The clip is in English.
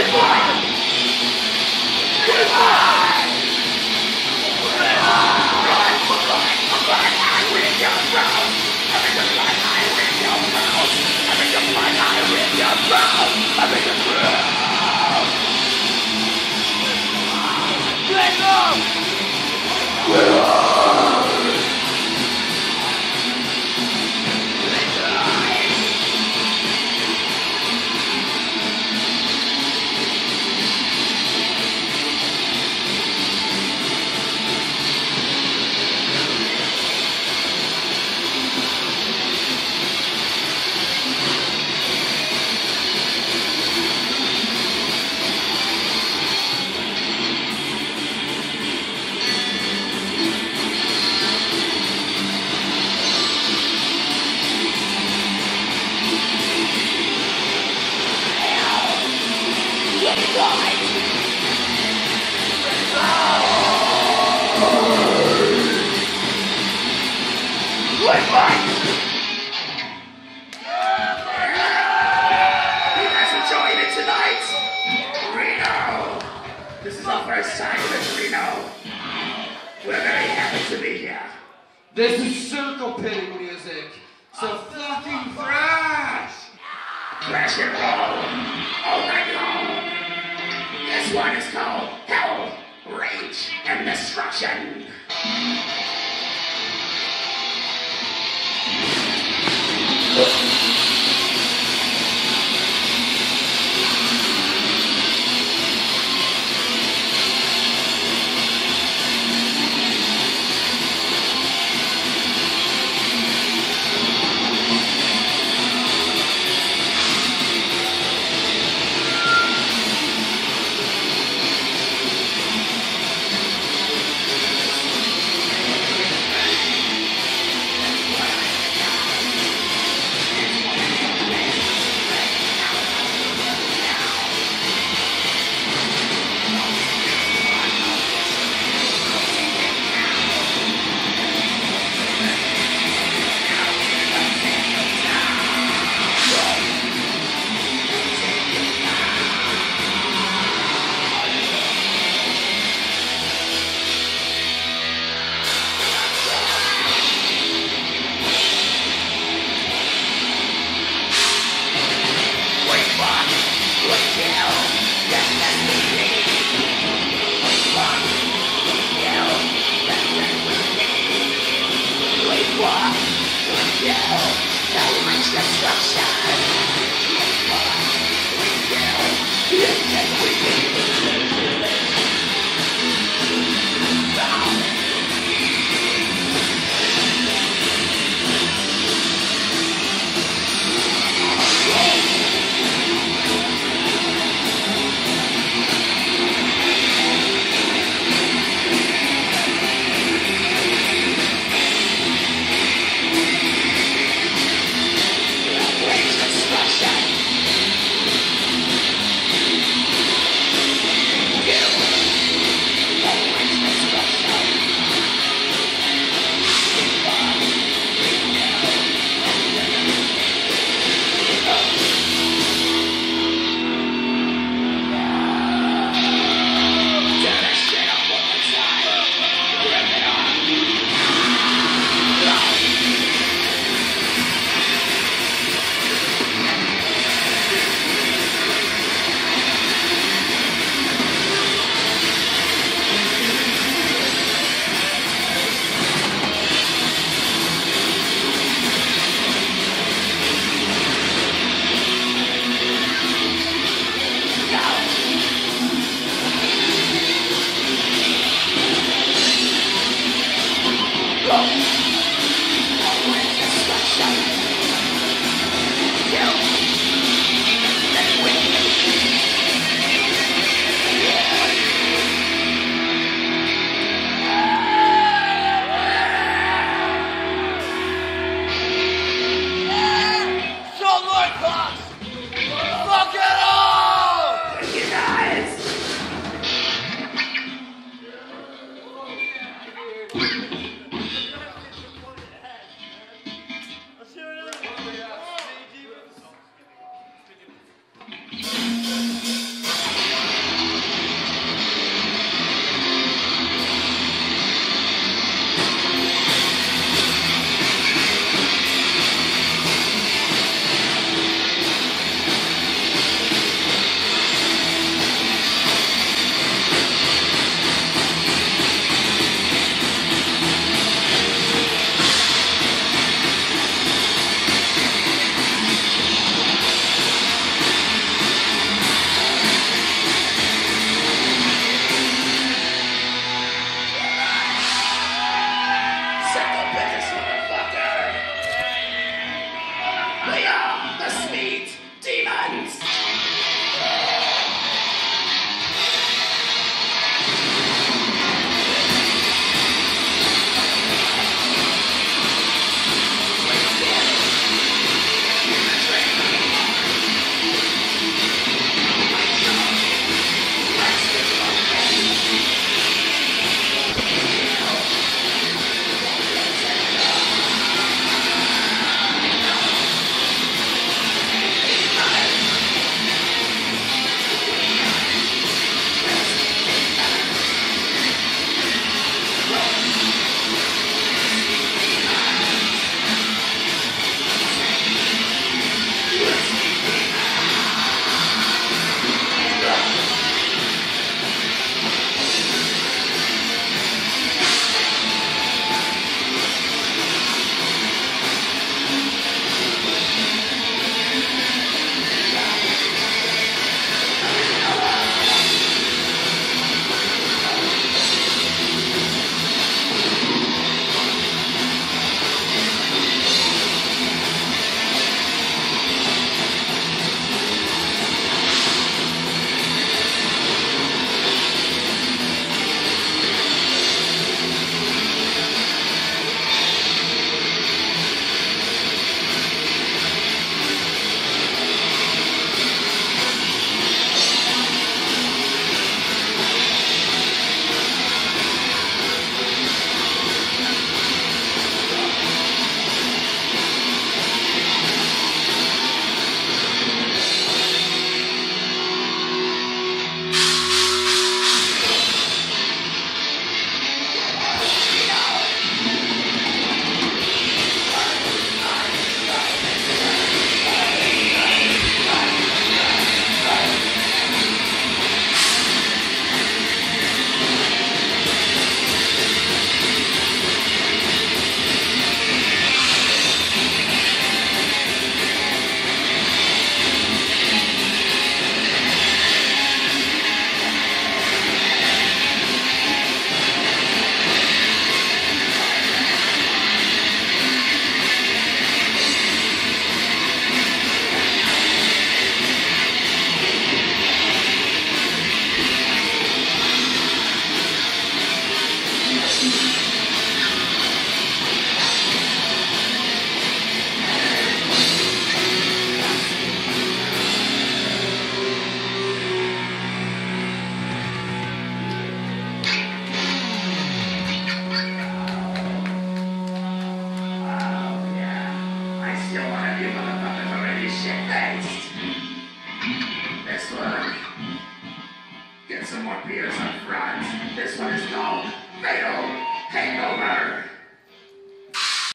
You